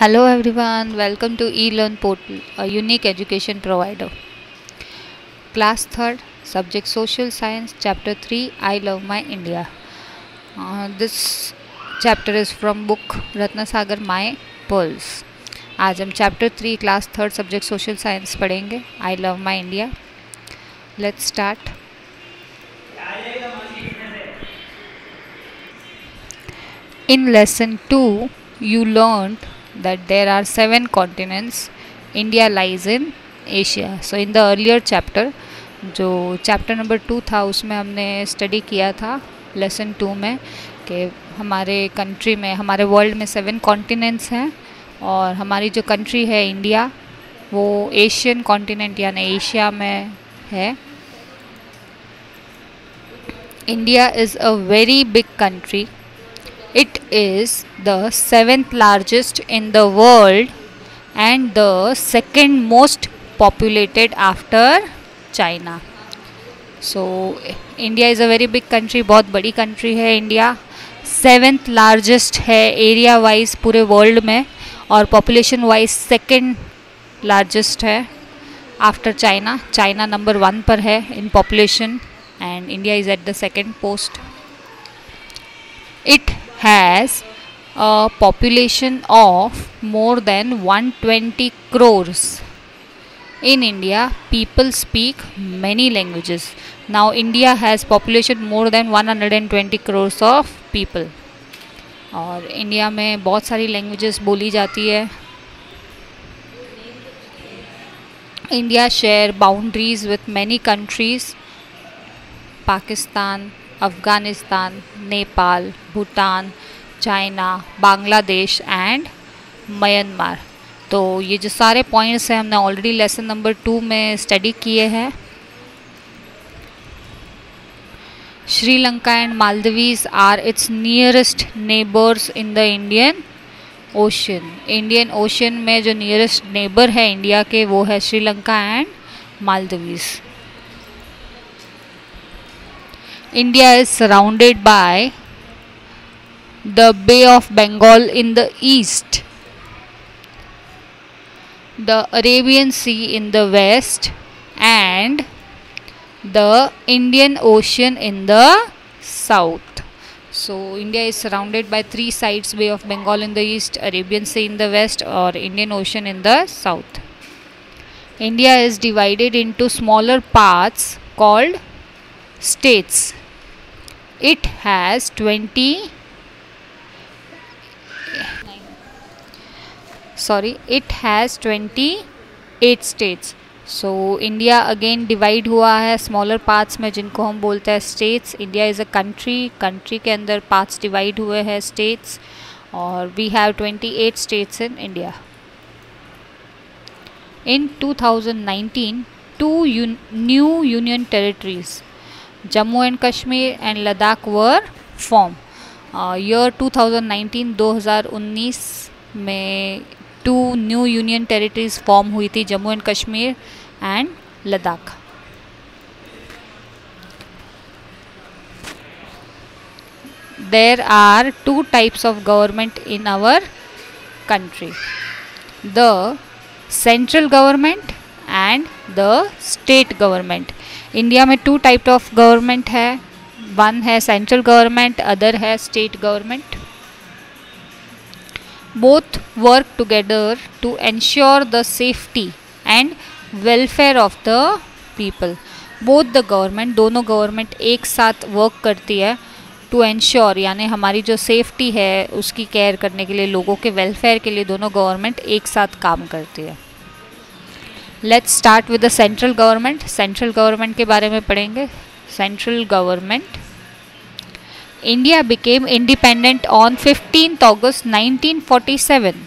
Hello everyone welcome to e learn portal a unique education provider class third subject social science chapter three I love my India this chapter is from book Ratna Sagar my pearls आज हम chapter three class third subject social science पढ़ेंगे I love my India let's start In lesson 2, you learned that there are seven continents. India lies in Asia. So, in the earlier chapter, जो chapter number two था उसमें हमने study किया था lesson to में कि हमारे कंट्री में हमारे वर्ल्ड में सेवन कॉन्टिनेंट्स हैं और हमारी जो कंट्री है इंडिया वो एशियन कॉन्टिनेंट यानी एशिया में है India is a very big country It is the seventh largest in the world and the second most populated after China. So India is a very big country, बहुत बड़ी country है India. Seventh largest है area wise पूरे world में और population wise second largest है after China China number one पर है in population and India is at the second post it has a population of more than 120 crores. In India, people speak many languages. Now India has population more than 120 crores of people. और India में बहुत सारी languages बोली जाती है India share boundaries with many countries Pakistan Afghanistan Nepal Bhutan China Bangladesh and Myanmar तो ये जो सारे पॉइंट्स हैं, हमने ऑलरेडी लेसन नंबर टू में स्टडी किए हैं। Sri Lanka and Maldives are its nearest neighbours in the Indian Ocean Indian Ocean में जो नियरेस्ट नेबर है इंडिया के, वो है Sri Lanka and Maldives India is surrounded by the Bay of Bengal in the east, the Arabian Sea in the west, and the Indian Ocean in the south. So, India is surrounded by three sides Bay of Bengal in the east, Arabian Sea in the west, or Indian Ocean in the south. India is divided into smaller parts called states it has 20 sorry, it has 28 states. So India again divide हुआ है smaller parts में जिनको हम बोलते हैं states India is a country country के अंदर parts divide हुए हैं स्टेट्स और we have 28 states in India in 2019 two new union territories Jammu and Kashmir and Ladakh were form year 2019 2019-2019 में two new union territories form हुई थी Jammu and Kashmir and Ladakh there are two types of government in our country the central government and the state government India में two type of government है. One है central government other है state government both work together to ensure the safety and welfare of the people both the government दोनों government एक साथ work करती है to ensure यानी हमारी जो सेफ्टी है, उसकी केयर करने के लिए, लोगों के वेलफेयर के लिए दोनों गवर्नमेंट एक साथ काम करती है। Let's start with the central government central government के बारे में पढ़ेंगे central government India became independent on fifteen August 1947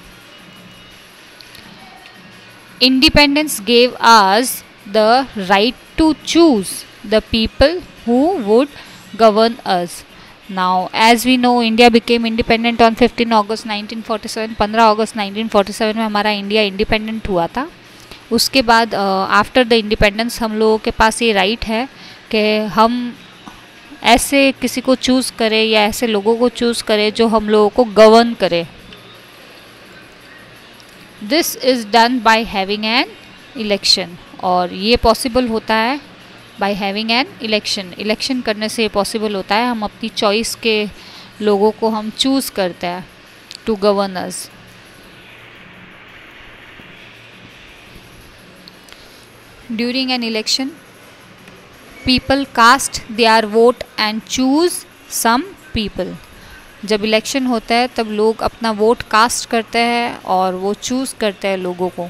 independence gave us the right to choose the people who would govern us now as we know india became independent on 15 august 1947 15 अगस्त 1947 में हमारा India independent हुआ था उसके बाद after the independence हम लोगों के पास ये राइट है कि हम ऐसे किसी को चूज़ करें या ऐसे लोगों को चूज़ करें जो हम लोगों को गवर्न करे। This is done by having an election और ये पॉसिबल होता है by having an election election करने से ये पॉसिबल होता है, हम अपनी चॉइस के लोगों को हम चूज़ करते हैं to governors during an election people cast their vote and choose some people जब इलेक्शन होता है, तब लोग अपना वोट कास्ट करते हैं और वो चूज़ करते हैं लोगों को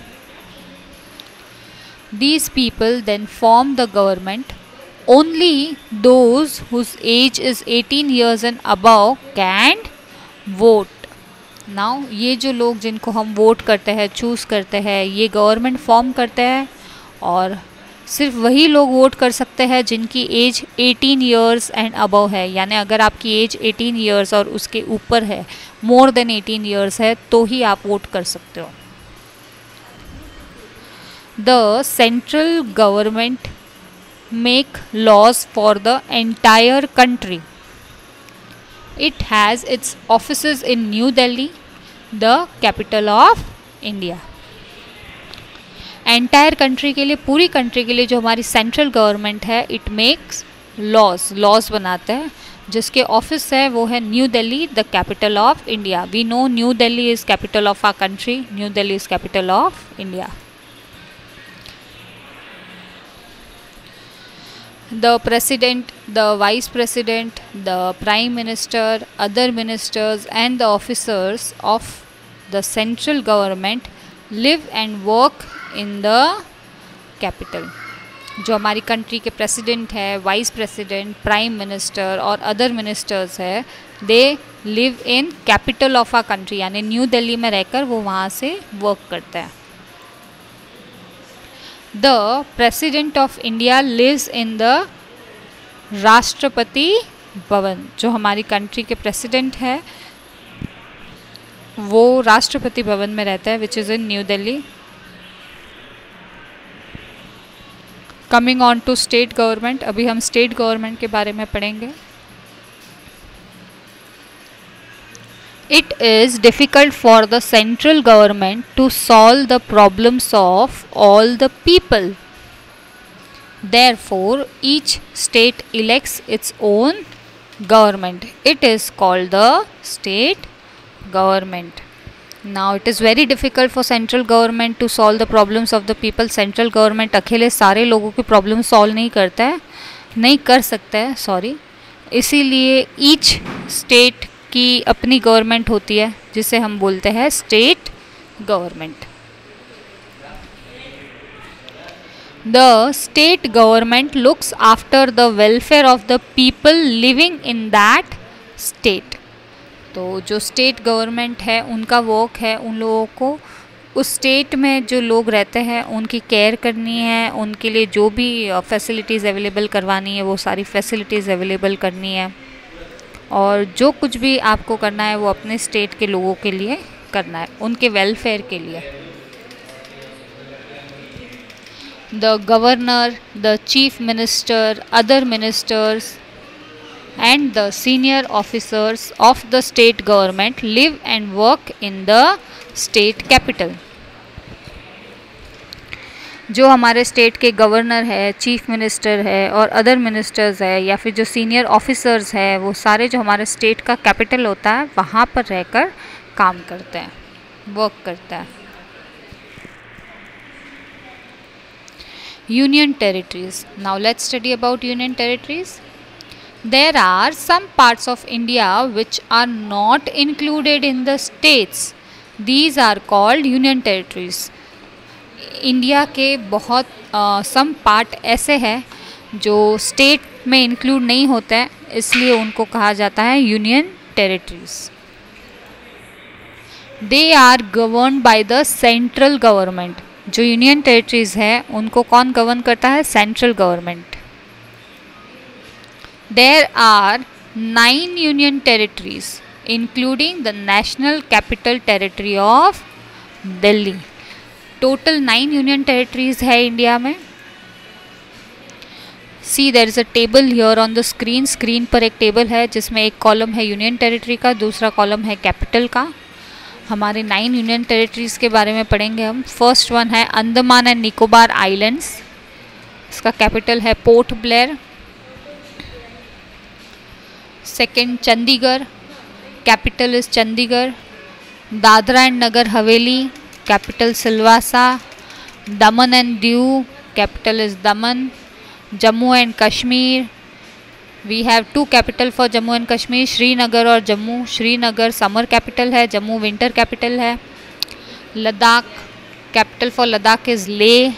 These people then form the government. Only those whose age is 18 years and above can vote. Now ये जो लोग जिनको हम वोट करते हैं चूज़ करते हैं, ये गवर्नमेंट फॉर्म करते हैं और सिर्फ़ वही लोग वोट कर सकते हैं जिनकी एज 18 इयर्स एंड अबव है। यानी अगर आपकी एज 18 इयर्स और उसके ऊपर है मोर देन 18 इयर्स है तो ही आप वोट कर सकते हो। The central government make laws for the entire country it has its office in New Delhi the capital of India entire country के लिए पूरी कंट्री के लिए जो हमारी सेंट्रल गवर्नमेंट है इट मेक्स लॉज लॉज बनाते हैं जिसके ऑफ़िस है वो है New Delhi the capital of India we know New Delhi is capital of our country New Delhi is capital of India the president, the vice president, the prime minister, other ministers, and the officers of the central government live and work in the capital. जो हमारी country के president है vice president prime minister और other ministers है they live in capital of a country यानी new Delhi में रहकर वो वहाँ से वर्क करते हैं. The president of India lives in the Rashtrapati Bhavan जो हमारी कंट्री के प्रेसिडेंट है, वो राष्ट्रपति भवन में रहता है which is in New Delhi coming on to state government अभी हम स्टेट गवर्नमेंट के बारे में पढ़ेंगे। It is difficult for the central government to solve the problems of all the people therefore each state elects its own government it is called the state government Now, it is very difficult for central government to solve the problems of the people. Central government अकेले सारे लोगों की problem solve नहीं करता है नहीं कर सकता है सॉरी इसीलिए ईच स्टेट की अपनी गवर्नमेंट होती है जिसे हम बोलते हैं state government the state government looks after the welfare of the people living in that state तो जो स्टेट गवर्नमेंट है, उनका वर्क है, उन लोगों को उस स्टेट में जो लोग रहते हैं, उनकी केयर करनी है, उनके लिए जो भी फैसिलिटीज़ अवेलेबल करवानी है, वो सारी फैसिलिटीज़ अवेलेबल करनी है। और जो कुछ भी आपको करना है, वो अपने स्टेट के लोगों के लिए करना है, उनके वेलफेयर के लिए। The governor the chief minister other ministers and the senior officers of the state government live and work in the state capital जो हमारे स्टेट के गवर्नर है चीफ मिनिस्टर है और अदर मिनिस्टर्स है या फिर जो सीनियर ऑफिसर्स है, वो सारे जो हमारे स्टेट का कैपिटल होता है, वहाँ पर रहकर काम करते हैं वर्क करता है। Union territories now let's study about union territories there are some parts of India which are not included in the states these are called union territories India के बहुत सम पार्ट ऐसे हैं जो स्टेट में include नहीं होते हैं, इसलिए उनको कहा जाता है union territories they are govern by the central government जो यूनियन टेरिटरीज है, उनको कौन गवर्न करता है? Central government there are nine union territories including the national capital territory of Delhi total nine union territories है इंडिया में. See there is a table here on the screen screen पर एक table है, जिसमें एक column है union territory का, दूसरा कॉलम है कैपिटल का. हमारे नाइन यूनियन टेरिटरीज के बारे में पढ़ेंगे हम. फ़र्स्ट वन है अंडमान एंड निकोबार आइलैंड्स इसका कैपिटल है Port Blair second Chandigarh, capital is Chandigarh, Dadra and Nagar Haveli, capital Silvassa, Daman and Diu, capital is Daman, Jammu and Kashmir we have two capital for Jammu and Kashmir, Srinagar और Jammu, Srinagar summer capital है, Jammu winter capital है, Ladakh capital for Ladakh is Leh,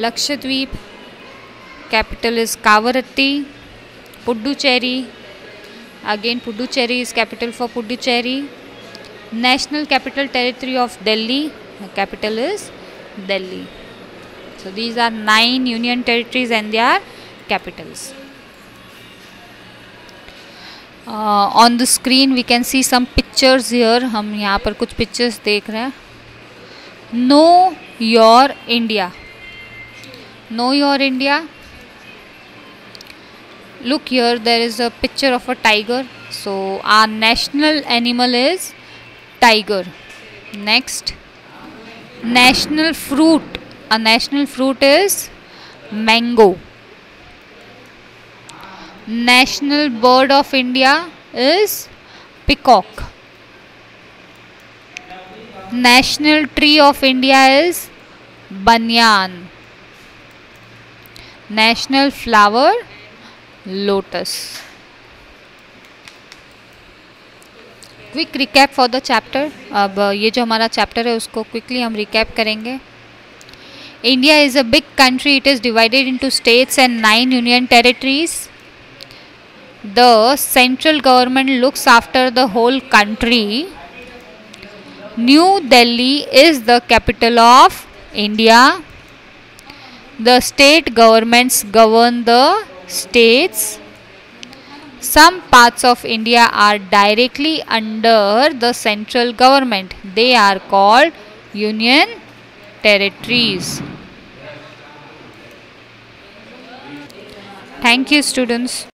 Lakshadweep capital is Kavaratti Puducherry again Puducherry is capital for Puducherry national capital territory of Delhi capital is Delhi so these are nine union territories and they are capitals on the screen we can see some pictures here हम यहाँ पर कुछ pictures देख रहे हैं. Know your India know your India look here there is a picture of a tiger. So our national animal is tiger. Next. National fruit. A national fruit is mango. National bird of india is peacock. National tree of india is banyan. National flower lotus quick recap for the chapter अब ये जो हमारा chapter है उसको quickly हम recap करेंगे India is a big country. It is divided into states and nine union territories. The central government looks after the whole country. New Delhi is the capital of India. The state governments govern the states. Some parts of India are directly under the central government. They are called union territories. Thank you students.